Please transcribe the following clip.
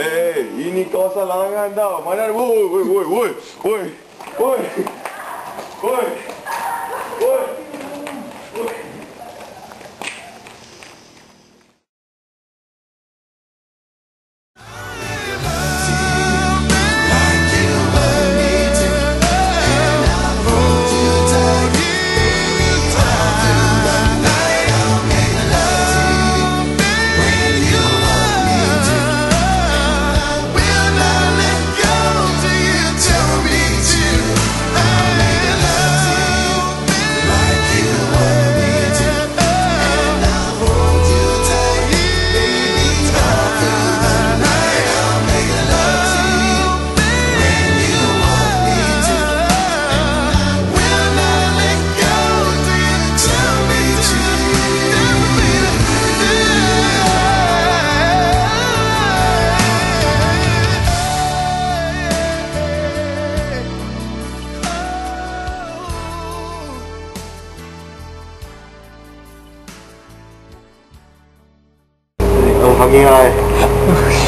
Eh, ini kawasan larangan tau. Mana ada? Woi, woi, woi, woi, woi, woi. の歯磨